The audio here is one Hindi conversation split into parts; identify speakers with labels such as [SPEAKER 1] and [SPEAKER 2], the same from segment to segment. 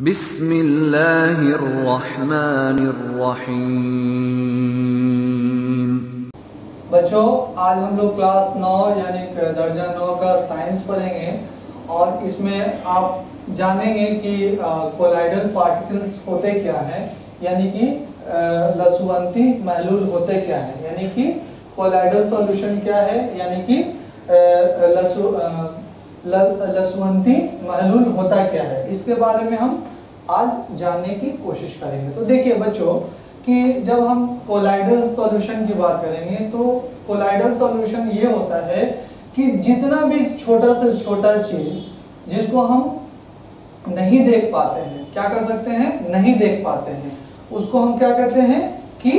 [SPEAKER 1] बिस्मिल्लाहिर्रहमानिर्रहीम।
[SPEAKER 2] बच्चों, आज हम लोग क्लास नौ यानी दर्जा नौ का साइंस पढ़ेंगे और इसमें आप जानेंगे कि कोलाइडल पार्टिकल्स होते क्या हैं, यानी कि लसुवंती महलूल होते क्या हैं, यानी कि कोलाइडल सॉल्यूशन क्या है, यानी कि लसु लसवंती महलूल होता क्या है? इसके बारे में हम आज जानने की कोशिश करेंगे। तो देखिए बच्चों, कि जब हम कोलाइडल सॉल्यूशन की बात करेंगे तो कोलाइडल सॉल्यूशन ये होता है कि जितना भी छोटा से छोटा चीज़ जिसको हम नहीं देख पाते हैं, क्या कर सकते हैं? नहीं देख पाते हैं। उसको हम क्या कहते हैं कि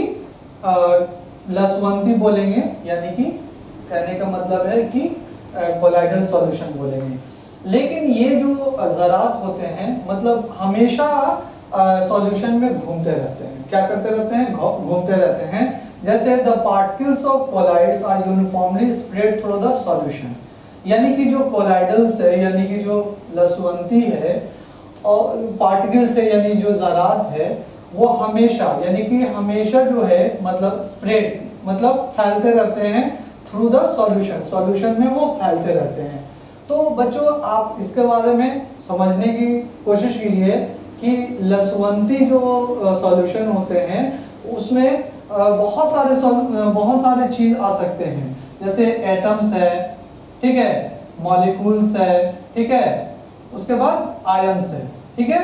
[SPEAKER 2] लसवंती बोलेंगे, यानी कि कहने का मतलब है कि कोलाइडल सॉल्यूशन बोलेंगे। लेकिन ये जो ज़रात होते हैं मतलब हमेशा सॉल्यूशन में घूमते रहते हैं। क्या करते रहते हैं? घूमते रहते हैं। जैसे the particles of colloids are uniformly spread through the solution यानी कि जो कोलाइडल्स है यानी कि जो लसवंती है, और पार्टिकल्स है यानी जो ज़रात है, वो हमेशा, यानी कि हमेशा जो है मतलब स्प्रेड मतलब फैलते रहते हैं। थ्रू द सॉल्यूशन सॉल्यूशन में वो फैलते रहते हैं। तो बच्चों, आप इसके बारे में समझने की कोशिश कीजिए कि लसवंती जो सॉल्यूशन होते हैं, उसमें बहुत सारे बहुत सारे चीज़ आ सकते हैं। जैसे एटम्स है, ठीक है? मॉलिक्यूल्स है, ठीक है? उसके बाद आयंस है, ठीक है?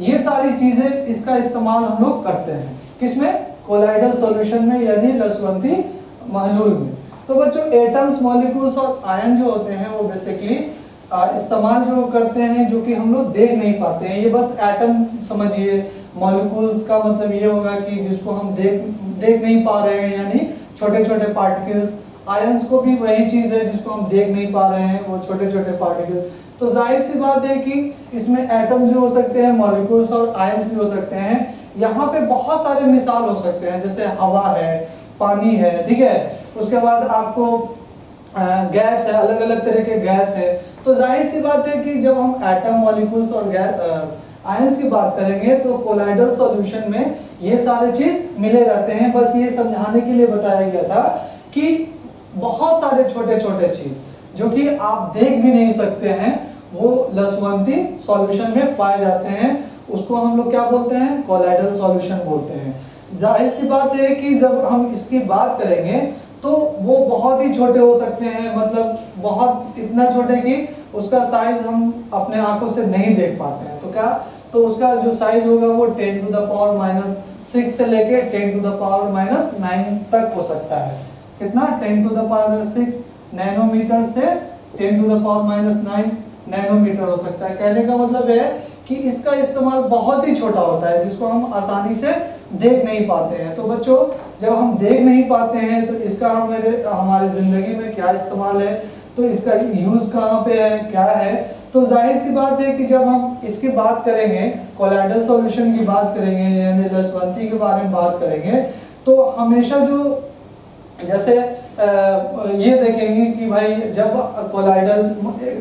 [SPEAKER 2] ये सारी चीज़ें इसका इस्तेमाल हम लोग करते हैं। किसमें? कोलाइडल सॉल्यूशन में, यानी लसवंती महलूल में। तो बच्चों एटम्स मॉलिक्यूल्स और आयन जो होते हैं, वो बेसिकली इस्तेमाल जो करते हैं, जो कि हम लोग देख नहीं पाते हैं। ये बस एटम समझिए मॉलिक्यूल्स का मतलब ये होगा कि जिसको हम देख देख नहीं पा रहे हैं, यानी छोटे छोटे पार्टिकल्स आयंस को भी वही चीज़ है जिसको हम देख नहीं पा रहे हैं, वो छोटे छोटे पार्टिकल्स तो ज़ाहिर सी बात है कि इसमें एटम जो हो सकते हैं मॉलिक्यूल्स और आयंस भी हो सकते हैं। यहाँ पे बहुत सारे मिसाल हो सकते हैं, जैसे हवा है, पानी है, ठीक है? उसके बाद आपको गैस है अलग अलग तरह के गैस है। तो ज़ाहिर सी बात है कि जब हम एटम मॉलिक्यूल्स और गैस आयंस की बात करेंगे तो कोलाइडल सॉल्यूशन में ये सारे चीज़ मिले रहते हैं। बस ये समझाने के लिए बताया गया था कि बहुत सारे छोटे छोटे चीज़, जो कि आप देख भी नहीं सकते हैं, वो लसवंती सॉल्यूशन में पाए जाते हैं। उसको हम लोग क्या बोलते हैं? कोलाइडल सॉल्यूशन बोलते हैं। ज़ाहिर सी बात है कि जब हम इसकी बात करेंगे तो वो बहुत ही छोटे हो सकते हैं मतलब बहुत इतना छोटे कि उसका साइज़ हम अपने आँखों से नहीं देख पाते हैं। तो क्या? तो उसका जो साइज़ होगा वो 10 to the power minus six से लेके 10 to the power minus nine तक हो सकता है। कितना? 10 to the power six nanometre से 10 to the power minus nine nanometre हो सकता है। कहने का मतलब है कि इसका इस्तेमाल बहुत ही छोटा होता है, जिसको हम आसानी से देख नहीं पाते हैं। तो बच्चों, जब हम देख नहीं पाते हैं तो इसका हमारे हमारी ज़िंदगी में क्या इस्तेमाल है? तो इसका यूज़ कहाँ पे है? क्या है? तो ज़ाहिर सी बात है कि जब हम इसकी बात करेंगे कोलाइडल सॉल्यूशन की बात करेंगे, यानी लसवंती के बारे में बात करेंगे तो हमेशा जो, जैसे ये देखेंगे कि भाई, जब कोलाइडल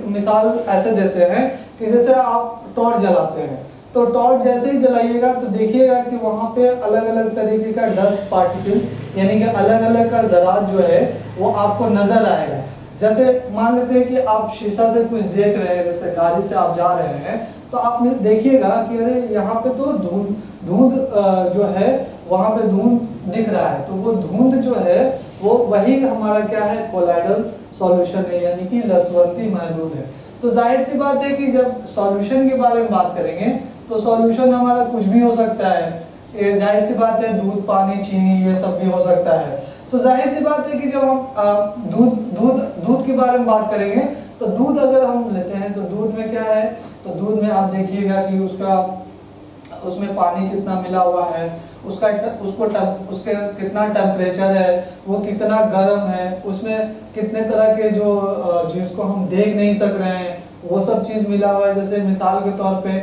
[SPEAKER 2] मिसाल ऐसे देते हैं कि जैसे आप टॉर्च जलाते हैं तो टॉर्च जैसे ही जलाइएगा तो देखिएगा कि वहाँ पे अलग अलग तरीके का डस्ट पार्टिकल यानी कि अलग अलग का ज़रात जो है, वो आपको नज़र आएगा। जैसे मान लेते हैं कि आप शीशा से कुछ देख रहे हैं, जैसे गाड़ी से आप जा रहे हैं तो आप देखिएगा कि अरे, यहाँ पे तो धुंध धुंध जो है, वहाँ पे धुंध दिख रहा है। तो वो धुंध जो है, वो वही हमारा क्या है कोलाइडल सॉल्यूशन है, यानी कि लसवंती महलूल है। तो ज़ाहिर सी बात है कि जब सॉल्यूशन के बारे में बात करेंगे तो सॉल्यूशन हमारा कुछ भी हो सकता है। ज़ाहिर सी बात है दूध पानी चीनी ये सब भी हो सकता है। तो ज़ाहिर सी बात है कि जब हम दूध दूध दूध के बारे में बात करेंगे तो दूध अगर हम लेते हैं तो दूध में क्या है? तो दूध में आप देखिएगा कि उसका उसमें पानी कितना मिला हुआ है उसका उसको टम, उसके कितना टेम्परेचर है वो कितना गर्म है उसमें कितने तरह के जो जिसको हम देख नहीं सक रहे हैं वो सब चीज़ मिला हुआ है। जैसे मिसाल के तौर पे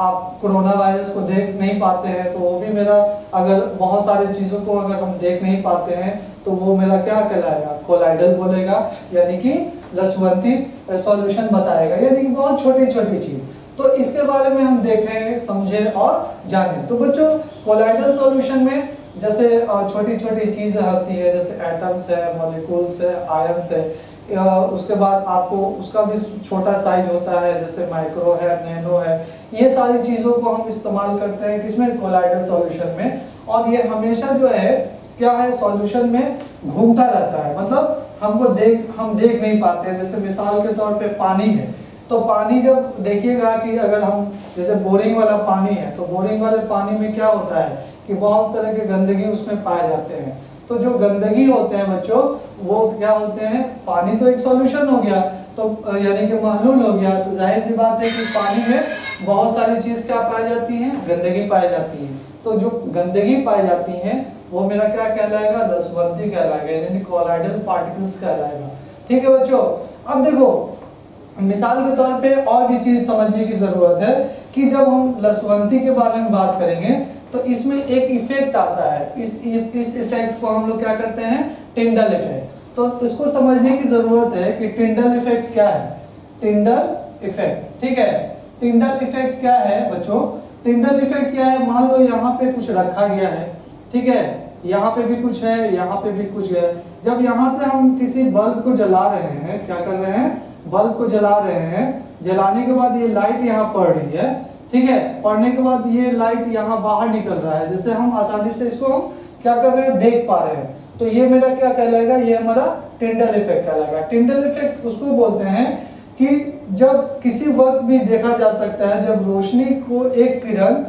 [SPEAKER 2] आप कोरोना वायरस को देख नहीं पाते हैं तो वो भी मेरा अगर बहुत सारी चीज़ों को अगर हम देख नहीं पाते हैं तो वो मेरा क्या कहलाएगा? कोलाइडल बोलेगा, यानी कि लसवंती सॉल्यूशन बताएगा। यानी कि बहुत छोटी छोटी चीज़। तो इसके बारे में हम देखें समझें और जानें। तो बच्चों कोलाइडल सॉल्यूशन में जैसे छोटी छोटी चीज़ें होती है, जैसे एटम्स है मॉलिक्यूल्स है आयंस है उसके बाद आपको उसका भी छोटा साइज़ होता है, जैसे माइक्रो है नैनो है, ये सारी चीज़ों को हम इस्तेमाल करते हैं किसमें? कोलाइडल सॉल्यूशन में। और ये हमेशा जो है, क्या है? सॉल्यूशन में घूमता रहता है। मतलब हमको देख, हम देख नहीं पाते। जैसे मिसाल के तौर पे पानी है। तो पानी जब देखिएगा कि अगर हम, जैसे बोरिंग वाला पानी है तो बोरिंग वाले पानी में क्या होता है कि बहुत तरह के गंदगी उसमें पाए जाते हैं। तो जो गंदगी होते हैं बच्चों, वो क्या होते हैं? पानी तो एक सॉल्यूशन हो गया। तो यानी कि महलूल हो गया। तो ज़ाहिर सी बात है कि पानी में बहुत सारी चीज़ क्या पाई जाती हैं? गंदगी पाई जाती है। तो जो गंदगी पाई जाती है, वो मेरा क्या कहलाएगा? लसवंती कहलाएगा, यानी कोलाइडल पार्टिकल्स कहलाएगा। ठीक है बच्चों? अब देखो, मिसाल के तौर पे और भी चीज़ समझने की ज़रूरत है कि जब हम लसवंती के बारे में बात करेंगे तो इसमें एक इफ़ेक्ट आता है। इस इस इफ़ेक्ट को हम लोग क्या करते हैं? टिंडल इफ़ेक्ट तो इसको समझने की ज़रूरत है कि टिंडल इफ़ेक्ट क्या है? टिंडल इफ़ेक्ट ठीक है? टिंडल इफ़ेक्ट क्या है बच्चों? टिंडल इफ़ेक्ट क्या है? मान लो यहाँ पे कुछ रखा गया है। ठीक है? यहाँ पे भी कुछ है, यहाँ पे भी कुछ है। जब यहाँ से हम किसी बल्ब को जला रहे हैं, क्या कर रहे हैं? बल्ब को जला रहे हैं। जलाने के बाद ये लाइट यहाँ पड़ रही है। ठीक है? पढ़ने के बाद ये लाइट यहाँ बाहर निकल रहा है। जिससे हम आसानी से इसको हम क्या कर रहे हैं? देख पा रहे हैं। तो ये मेरा क्या कहलाएगा? ये हमारा टेंडल इफ़ेक्ट कहलाएगा। टेंडल इफ़ेक्ट उसको बोलते हैं कि जब किसी वक्त भी देखा जा सकता है, जब रोशनी को एक किरण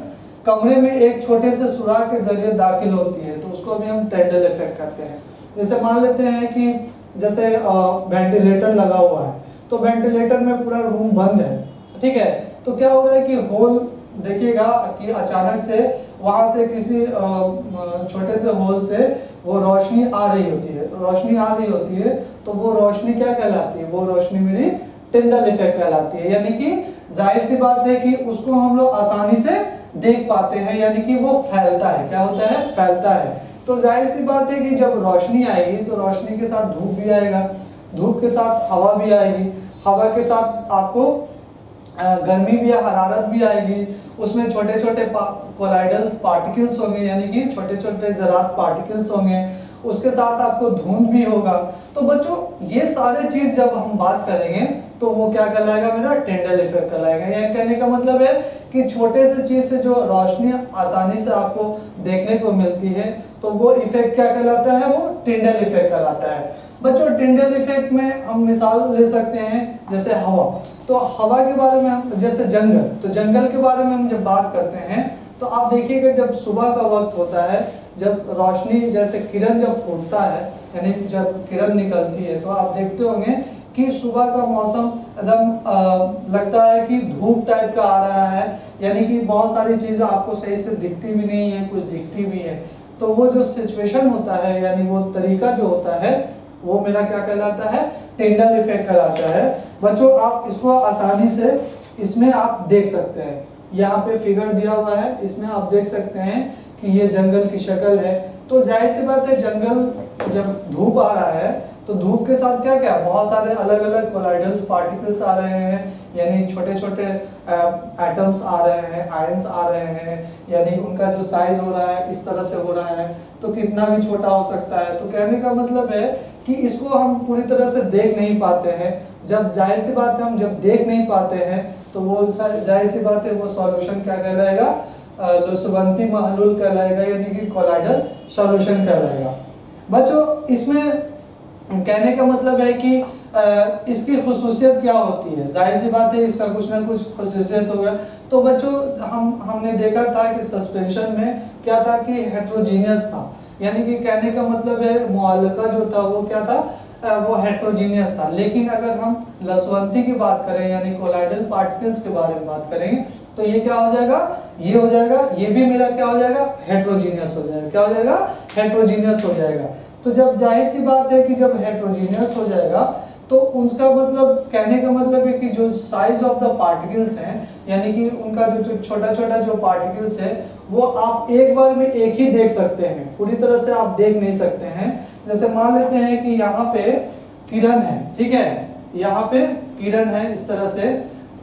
[SPEAKER 2] कमरे में एक छोटे से सुराख के ज़रिए दाखिल होती है तो उसको भी हम टेंडल इफ़ेक्ट करते हैं। जैसे मान लेते हैं कि जैसे वेंटिलेटर लगा हुआ है तो वेंटिलेटर में पूरा रूम बंद है, ठीक है? तो क्या हो रहा है कि होल देखिएगा कि अचानक से वहाँ से किसी छोटे से होल से वो रोशनी आ रही होती है। रोशनी आ रही होती है तो वो रोशनी क्या कहलाती है? वो रोशनी मेरी टिंडल इफ़ेक्ट कहलाती है। यानी कि ज़ाहिर सी बात है कि उसको हम लोग आसानी से देख पाते हैं, यानी कि वो फैलता है। क्या होता है? फैलता है। तो ज़ाहिर सी बात है कि जब रोशनी आएगी तो रोशनी के साथ धूप भी आएगा। धूप के साथ हवा भी आएगी। हवा के साथ आपको गर्मी भी है, हरारत भी आएगी। उसमें छोटे छोटे कोलाइडल्स पार्टिकल्स होंगे, यानी कि छोटे छोटे जरात पार्टिकल्स होंगे। उसके साथ आपको धुंध भी होगा। तो बच्चों, ये सारे चीज़ जब हम बात करेंगे तो वो क्या कहलाएगा मेरा? टेंडल इफ़ेक्ट कहलाएगा। यह कहने का मतलब है कि छोटे से चीज़ से जो रोशनी आसानी से आपको देखने को मिलती है तो वो इफ़ेक्ट क्या कहलाता है? वो टिंडल इफ़ेक्ट कहलाता है। बच्चों टिंडल इफ़ेक्ट में हम मिसाल ले सकते हैं, जैसे हवा। तो हवा के बारे में हम, जैसे जंगल तो जंगल के बारे में हम जब बात करते हैं तो आप देखिएगा जब सुबह का वक्त होता है, जब रोशनी, जैसे किरण जब फूटता है, यानी जब किरण निकलती है तो आप देखते होंगे कि सुबह का मौसम एकदम लगता है कि धूप टाइप का आ रहा है, यानी कि बहुत सारी चीज़ें आपको सही से दिखती भी नहीं है, कुछ दिखती भी है। तो वो जो सिचुएशन होता है, यानी वो तरीका जो होता है, वो मेरा क्या कहलाता है? टेंडल इफ़ेक्ट कहलाता है। बच्चों, आप इसको आसानी से इसमें आप देख सकते हैं। यहाँ पे फिगर दिया हुआ है, इसमें आप देख सकते हैं कि ये जंगल की शक्ल है। तो ज़ाहिर सी बात है, जंगल जब धूप आ रहा है तो धूप के साथ क्या क्या? बहुत सारे अलग अलग कोलाइडल्स पार्टिकल्स आ रहे हैं, यानी छोटे छोटे एटम्स आ रहे हैं आयंस आ रहे हैं, यानी उनका जो साइज़ हो रहा है, इस तरह से हो रहा है। तो कितना भी छोटा हो सकता है। तो कहने का मतलब है कि इसको हम पूरी तरह से देख नहीं पाते हैं। जब ज़ाहिर सी बात है, हम जब देख नहीं पाते हैं तो वो ज़ाहिर सी बात है, वो सॉल्यूशन क्या कहलाएगा? लुसवंती महलूल कहलाएगा, यानी कि कोलाइडल सॉल्यूशन कहलाएगा। बच्चों, इसमें कहने का मतलब है कि इसकी खसूसियत क्या होती है? ज़ाहिर सी बात है, इसका कुछ ना कुछ खसूसियत होगा तो बच्चों, हम, हमने देखा था कि सस्पेंशन में क्या था कि हेट्रोजीनियस था। यानी कि कहने का मतलब है, मुआलका जो था, वो क्या था? वो हेट्रोजीनियस था। लेकिन अगर हम लसवंती की बात करें, यानी कोलाइडल पार्टिकल्स के बारे में बात करेंगे तो ये क्या हो जाएगा? ये हो जाएगा, ये भी मेरा क्या हो जाएगा? हेट्रोजीनियस हो जाएगा। क्या हो जाएगा? हेट्रोजीनियस हो जाएगा। तो जब ज़ाहिर सी बात है कि जब हेट्रोजीनियस हो जाएगा तो उसका मतलब कहने का मतलब है कि जो साइज़ ऑफ़ द पार्टिकल्स हैं, यानी कि उनका जो छोटा छोटा जो पार्टिकल्स है, वो आप एक बार में एक ही देख सकते हैं। पूरी तरह से आप देख नहीं सकते हैं। जैसे मान लेते हैं कि यहाँ पे किरण है, ठीक है? यहाँ पे किरण है इस तरह से।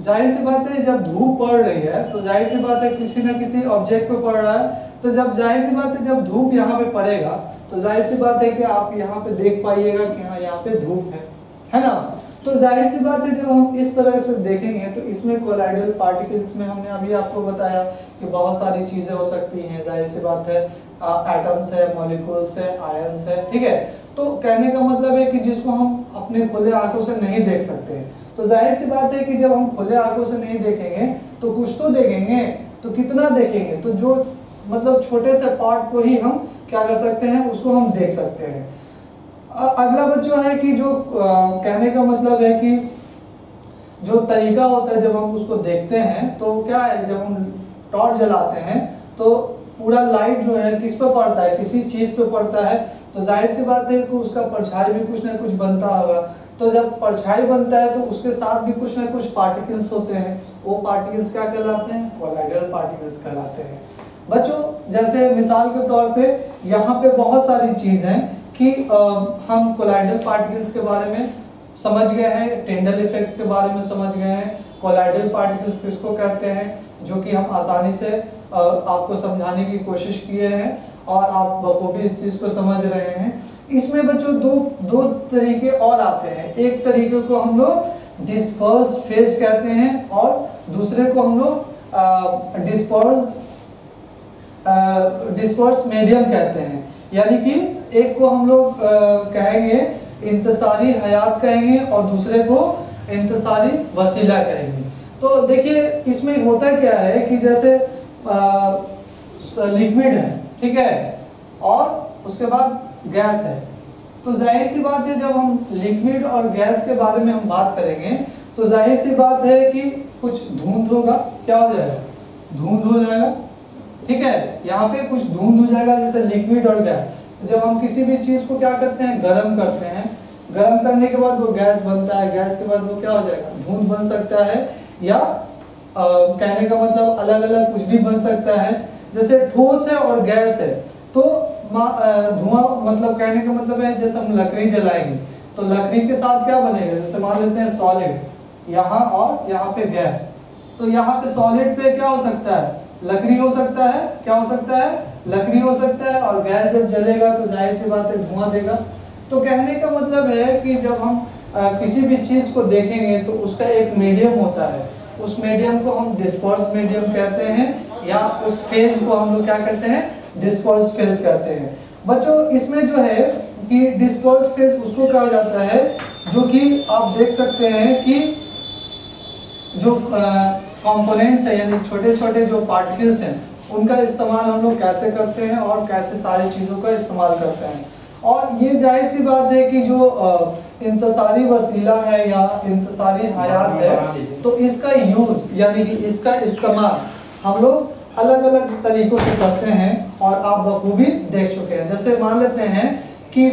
[SPEAKER 2] ज़ाहिर सी बात है, जब धूप पड़ रही है तो ज़ाहिर सी बात है किसी ना किसी ऑब्जेक्ट पे पड़ रहा है। तो जब ज़ाहिर सी बात है, जब धूप यहाँ पे पड़ेगा तो ज़ाहिर सी बात है कि आप यहाँ पे देख पाइएगा कि हाँ यहाँ पे धूप है। है ना? तो ज़ाहिर सी बात है, जब हम इस तरह से देखेंगे तो इसमें कोलाइडल पार्टिकल्स में हमने अभी आपको बताया कि बहुत सारी चीज़ें हो सकती हैं। ज़ाहिर सी बात है एटम्स है मॉलिक्यूल्स है आयंस है, ठीक है? तो कहने का मतलब है कि जिसको हम अपने खुले आँखों से नहीं देख सकते तो ज़ाहिर सी बात है कि जब हम खुले आँखों से नहीं देखेंगे तो कुछ तो देखेंगे तो कितना देखेंगे? तो जो मतलब छोटे से पार्ट को ही हम क्या कर सकते हैं, उसको हम देख सकते हैं। अगला बच्चों है कि जो कहने का मतलब है कि जो तरीका होता है जब हम उसको देखते हैं तो क्या है, जब हम टॉर्च जलाते हैं तो पूरा लाइट जो है किस पे पड़ता है, किसी चीज़ पे पड़ता है। तो ज़ाहिर सी बात है कि उसका परछाई भी कुछ ना कुछ बनता होगा। तो जब परछाई बनता है तो उसके साथ भी कुछ ना कुछ पार्टिकल्स होते हैं। वो पार्टिकल्स क्या कहलाते हैं? कोलाइडल पार्टिकल्स कहलाते हैं। बच्चों जैसे मिसाल के तौर पे यहाँ पे बहुत सारी चीज़ हैं कि आ, हम कोलाइडल पार्टिकल्स के बारे में समझ गए हैं टेंडल इफेक्ट्स के बारे में समझ गए हैं कोलाइडल पार्टिकल्स किसको कहते हैं जो कि हम आसानी से आ, आपको समझाने की कोशिश किए हैं और आप बखूबी इस चीज़ को समझ रहे हैं। इसमें बच्चों दो दो तरीके और आते हैं। एक तरीके को हम लोग डिस्पर्स फ़ेज़ कहते हैं और दूसरे को हम लोग डिस्पर्स डिस्पर्स मीडियम कहते हैं। यानी कि एक को हम लोग कहेंगे इंतसारी हयात कहेंगे और दूसरे को इंतसारी वसीला कहेंगे। तो देखिए, इसमें होता क्या है कि जैसे लिक्विड है, ठीक है? और उसके बाद गैस है। तो ज़ाहिर सी बात है, जब हम लिक्विड और गैस के बारे में हम बात करेंगे तो ज़ाहिर सी बात है कि कुछ धुंध होगा, क्या हो जाएगा? धुंध हो जाएगा। ठीक है? यहाँ पे कुछ धुंध हो जाएगा जैसे लिक्विड और गैस तो जब हम किसी भी चीज़ को क्या करते हैं? गर्म करते हैं. गर्म करने के बाद वो गैस बनता है. गैस के बाद वो क्या हो जाएगा? धुंध बन सकता है. या आ, कहने का मतलब अलग अलग कुछ भी बन सकता है. जैसे ठोस है और गैस है. तो धुआँ मतलब कहने का मतलब है जैसे हम लकड़ी जलाएँगे तो लकड़ी के साथ क्या बनेगा? जैसे मान लेते हैं सॉलिड यहाँ और यहाँ पे गैस तो यहाँ पे सॉलिड पे क्या हो सकता है? लकड़ी हो सकता है क्या हो सकता है? लकड़ी हो सकता है और गैस जब जलेगा तो ज़ाहिर सी बात है धुआँ देगा। तो कहने का मतलब है कि जब हम आ, किसी भी चीज़ को देखेंगे तो उसका एक मीडियम होता है। उस मीडियम को हम डिस्पर्स मीडियम कहते हैं या उस फ़ेज़ को हम लोग क्या कहते हैं? डिस्पर्स फ़ेज़ कहते हैं। बच्चों इसमें जो है कि डिस्पर्स फ़ेज़ उसको कहा जाता है जो कि आप देख सकते हैं कि जो कंपोनेंट्स है, यानी छोटे छोटे जो पार्टिकल्स हैं, उनका इस्तेमाल हम लोग कैसे करते हैं और कैसे सारी चीज़ों का इस्तेमाल करते हैं। और ये ज़ाहिर सी बात है कि जो इंतसारी वसीला है या इंतसारी हयात है तो इसका यूज़ यानी कि इसका इस्तेमाल हम लोग अलग अलग तरीकों से करते हैं और आप बखूबी देख चुके हैं। जैसे मान लेते हैं कि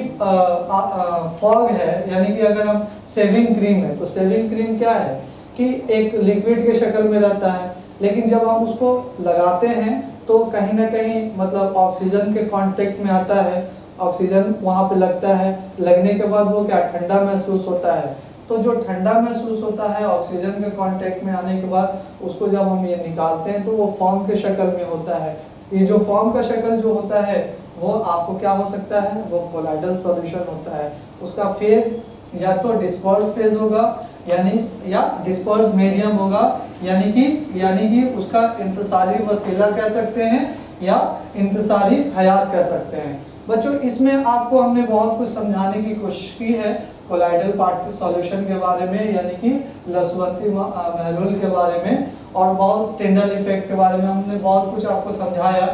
[SPEAKER 2] फॉग है, यानी कि अगर हम सेविंग क्रीम है तो सेविंग क्रीम क्या है? कि एक लिक्विड के शक्ल में रहता है। लेकिन जब हम उसको लगाते हैं तो कहीं ना कहीं मतलब ऑक्सीजन के कांटेक्ट में आता है। ऑक्सीजन वहाँ पे लगता है। लगने के बाद वो क्या ठंडा महसूस होता है? तो जो ठंडा महसूस होता है ऑक्सीजन के कांटेक्ट में आने के बाद, उसको जब हम ये निकालते हैं तो वो फॉर्म के शक्ल में होता है। ये जो फॉर्म का शक्ल जो होता है, वो आपको क्या हो सकता है? वो कोलाइडल सॉल्यूशन होता है। उसका फ़ेज़ या तो डिस्पर्स फ़ेज़ होगा, यानी, या डिस्पर्स मीडियम होगा, यानी कि यानी कि उसका इंतसारी वसीला कह सकते हैं, या इंतसारी हयात कह सकते हैं। बच्चों, इसमें आपको हमने बहुत कुछ समझाने की कोशिश की है कोलाइडल पार्ट सॉल्यूशन के बारे में, यानी कि लसवंती महलूल के बारे में, और बहुत टेंडल इफ़ेक्ट के बारे में हमने बहुत कुछ आपको समझाया।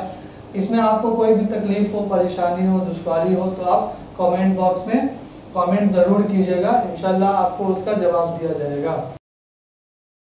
[SPEAKER 2] इसमें आपको कोई भी तकलीफ़ हो, परेशानी हो, दुश्वारी हो तो आप कमेंट बॉक्स में कमेंट ज़रूर कीजिएगा। इंशाल्लाह आपको उसका जवाब दिया जाएगा।